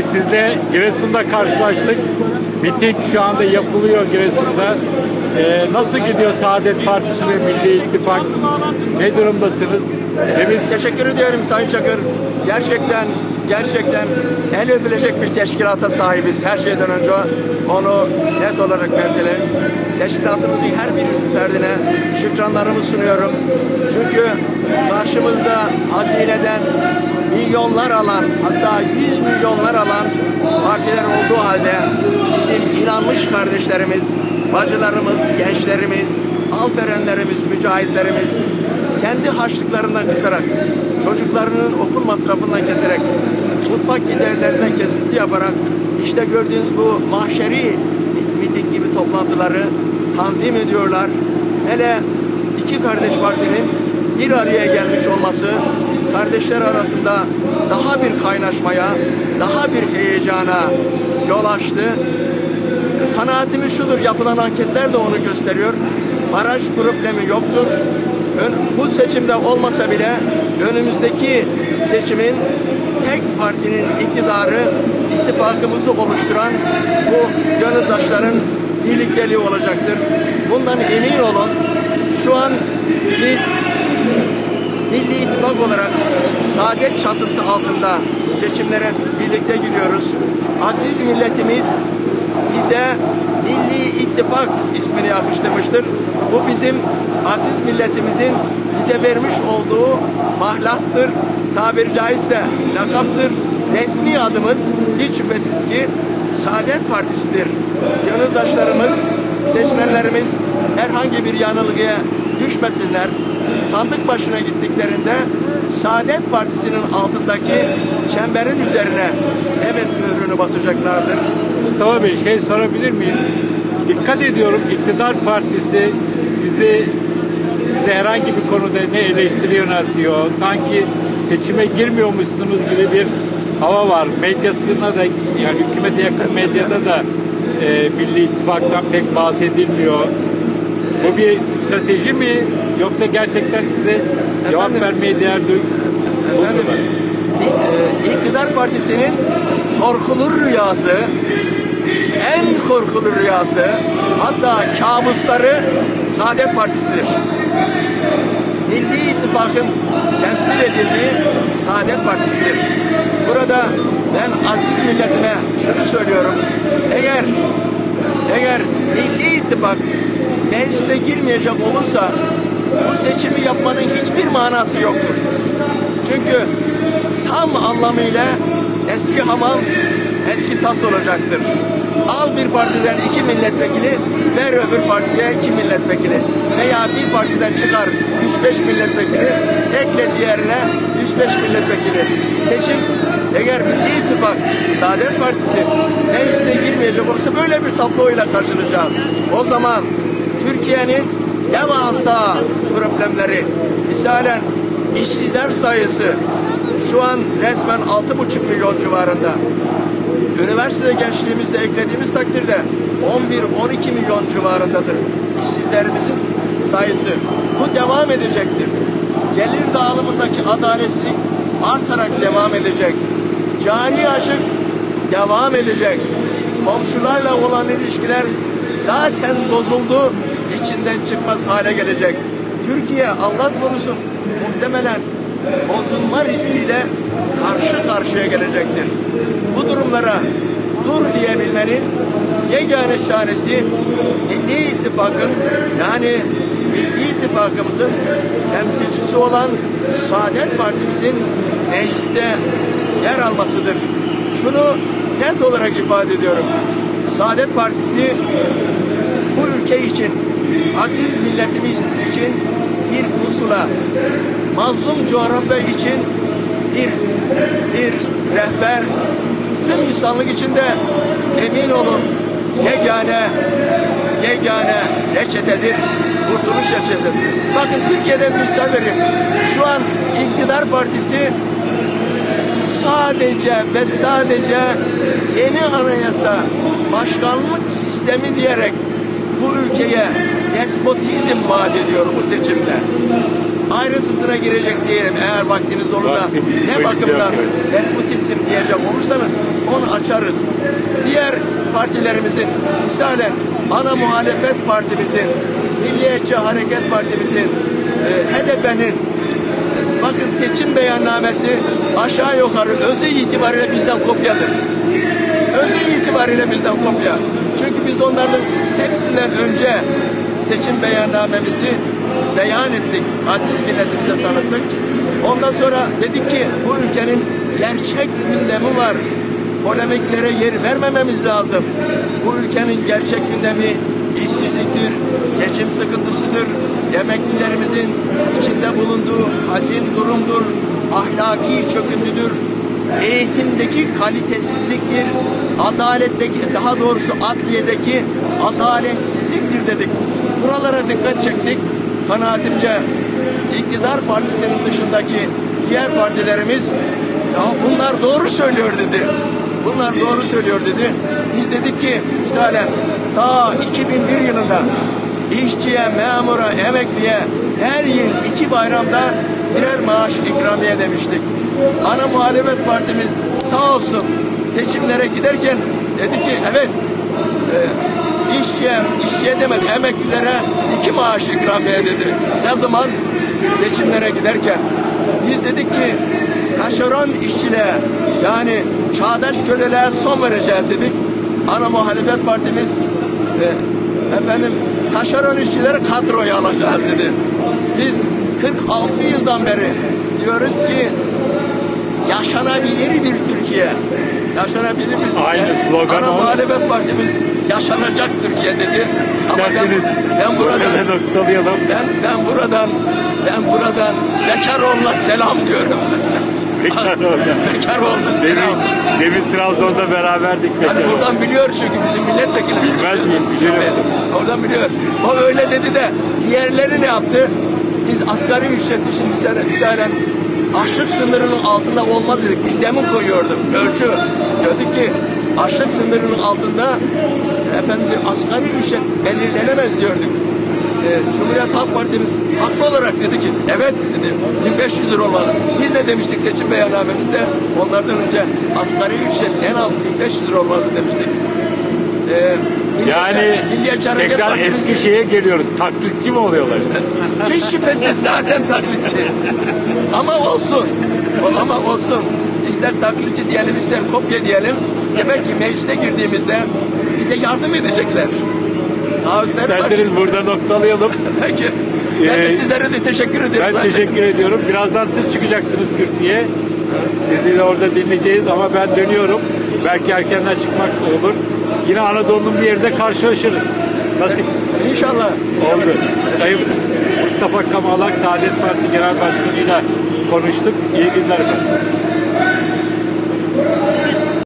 Sizle Giresun'da karşılaştık. Miting şu anda yapılıyor Giresun'da. Ee, nasıl gidiyor Saadet Partisi ve Milli İttifak? Ne durumdasınız? Temiz Teşekkür ediyorum Sayın Çakır. Gerçekten gerçekten el öpülecek bir teşkilata sahibiz. Her şeyden önce onu net olarak belirtelim. Teşkilatımızın her bir ferdine şükranlarımı sunuyorum. Çünkü karşımızda hazineden milyonlar alan hatta yüz milyonlar alan partiler olduğu halde bizim inanmış kardeşlerimiz, bacılarımız, gençlerimiz, alperenlerimiz, mücahitlerimiz kendi harçlıklarından kısarak, çocuklarının okul masrafından keserek, mutfak giderlerinden kesinti yaparak işte gördüğünüz bu mahşeri miting gibi toplantıları tanzim ediyorlar. Hele iki kardeş partinin bir araya gelmiş olması kardeşler arasında daha bir kaynaşmaya, daha bir heyecana yol açtı. Kanaatimiz şudur, yapılan anketler de onu gösteriyor. Baraj problemi yoktur. Bu seçimde olmasa bile önümüzdeki seçimin tek partinin iktidarı, ittifakımızı oluşturan bu gönüldaşların birlikteliği olacaktır. Bundan emin olun. Şu an biz Milli İttifak olarak saadet çatısı altında seçimlere birlikte giriyoruz. Aziz milletimiz bize Milli İttifak ismini yakıştırmıştır. Bu bizim aziz milletimizin bize vermiş olduğu mahlastır, tabiri caizse lakaptır. Resmi adımız hiç şüphesiz ki Saadet Partisi'dir. Gönüldaşlarımız, seçmenlerimiz herhangi bir yanılgıya düşmesinler. Sandık başına gittiklerinde Saadet Partisi'nin altındaki çemberin üzerine evet mührünü basacaklardır. Mustafa Bey şey sorabilir miyim? Dikkat ediyorum iktidar partisi sizi size herhangi bir konuda ne eleştiri yöneltiyor. Sanki seçime girmiyormuşsunuz gibi bir hava var. Medyasına da yani hükümete yakın medyada da e, Milli İttifak'tan pek bahsedilmiyor. Bu bir strateji mi yoksa gerçekten size cevap Efendim? vermeye değer duy- Efendim, buldu mu? e, iktidar partisinin korkulur rüyası, en korkulur rüyası, hatta kabusları Saadet Partisi'dir. Milli İttifak'ın temsil edildiği Saadet Partisi'dir. Burada ben aziz milletime şunu söylüyorum. Eğer eğer Milli İttifak meclise girmeyecek olursa bu seçimi yapmanın hiçbir manası yoktur. Çünkü tam anlamıyla eski hamam eski tas olacaktır. Al bir partiden iki milletvekili, ver öbür partiye iki milletvekili. Veya bir partiden çıkar 3-5 milletvekili, ekle diğerine 3-5 milletvekili. Seçim eğer Milli İttifak, Saadet Partisi meclise girmeyecek olursa böyle bir tabloyla karşılaşacağız. O zaman Türkiye'nin devasa problemleri, misalen işsizler sayısı şu an resmen 6,5 milyon civarında. Üniversite gençliğimizde eklediğimiz takdirde 11-12 milyon civarındadır işsizlerimizin sayısı. Bu devam edecektir. Gelir dağılımındaki adaletsizlik artarak devam edecek. Cari açık devam edecek. Komşularla olan ilişkiler zaten bozuldu, içinden çıkmaz hale gelecek. Türkiye Allah korusun muhtemelen bozulma riskiyle karşı karşıya gelecektir. Bu durumlara dur diyebilmenin yegane çaresi Milli İttifak'ın yani Milli İttifakımızın temsilcisi olan Saadet Partimizin mecliste yer almasıdır. Şunu net olarak ifade ediyorum. Saadet Partisi bu ülke için, aziz milletimiz için pusula, mazlum coğrafya için bir bir rehber, tüm insanlık için de emin olun yegane yegane reçetedir, kurtuluş reçetesidir. Bakın Türkiye'den bir misal vereyim. Şu an iktidar partisi sadece ve sadece yeni anayasa başkanlık sistemi diyerek bu ülkeye despotizm vaat ediyor bu seçimde. ayrıntısına girecek değilim. Eğer vaktiniz olur da ne bakımdan despotizm diyecek olursanız onu açarız. Diğer partilerimizin misalen ana muhalefet partimizin, Milliyetçi Hareket Partimizin, e, HDP'nin bakın seçim beyannamesi aşağı yukarı özü itibariyle bizden kopyadır. Özü itibariyle bizden kopya. Çünkü biz onların hepsinden önce seçim beyannamemizi beyan ettik. Aziz milletimize tanıttık. Ondan sonra dedik ki bu ülkenin gerçek gündemi var. Polemiklere yer vermememiz lazım. Bu ülkenin gerçek gündemi işsizliktir, geçim sıkıntısıdır, emeklilerimizin içinde bulunduğu hazin durumdur, ahlaki çöküntüdür, eğitimdeki kalitesizliktir, adaletteki daha doğrusu adliyedeki adaletsizliktir dedik. Buralara dikkat çektik. Kanaatimce iktidar partisinin dışındaki diğer partilerimiz ya bunlar doğru söylüyor dedi. Bunlar doğru söylüyor dedi. Biz dedik ki misalen ta 2001 yılında işçiye, memura, emekliye her yıl iki bayramda birer maaş ikramiye demiştik. Ana muhalefet partimiz sağ olsun seçimlere giderken dedi ki evet e, işçiye, işçiye demedi emeklilere iki maaş ikramiye dedi. Ne zaman? Seçimlere giderken. Biz dedik ki taşeron işçiliğe yani çağdaş köleliğe son vereceğiz dedik. Ana muhalefet partimiz e, efendim taşeron işçileri kadroya alacağız dedi. Biz 46 yıldan beri diyoruz ki yaşanabilir bir Türkiye. Yaşanabilir Türkiye. Aynı slogan Ana o. muhalefet partimiz yaşanacak Türkiye dedi. Ama ben, ben buradan ben ben buradan ben buradan Bekaroğlu'na selam diyorum. Bekaroğlu'na. Bekaroğlu'na Demin, selam. demin Trabzon'da beraberdik Hani mesela. buradan biliyor çünkü bizim milletvekilimiz. Bilmez miyim? Biliyorum. Evet, oradan biliyor. O öyle dedi de diğerleri ne yaptı? Biz asgari ücreti şimdi misalen, misalen açlık sınırının altında olmaz dedik. Biz zemin koyuyorduk. Ölçü. Diyorduk ki açlık sınırının altında efendim bir asgari ücret belirlenemez diyorduk. Ee, Cumhuriyet Halk Partimiz haklı olarak dedi ki evet dedi 1500 lira olmalı. Biz de demiştik seçim beyannamemizde onlardan önce asgari ücret en az 1500 lira olmalı demiştik. Milliyetçi- Yani Milliyetçi Hareket tekrar Partimiz- eski şeye geliyoruz. Taklitçi mi oluyorlar? hiç şüphesiz zaten taklitçi. Ama olsun. O- Ama olsun. İster taklitçi diyelim ister kopya diyelim. Demek ki meclise girdiğimizde bize yardım edecekler. Güzel İsterseniz burada noktalayalım. Peki. Ben de Ee, sizlere de teşekkür ederim. Ben zaten. teşekkür ediyorum. Birazdan siz çıkacaksınız kürsüye. Sizi de orada dinleyeceğiz ama ben dönüyorum. Belki erkenden çıkmak olur. Yine Anadolu'nun bir yerinde karşılaşırız. Nasip İnşallah. oldu. Sayın Mustafa Kamalak Saadet Partisi Genel Başkanı'yla konuştuk. İyi günler efendim.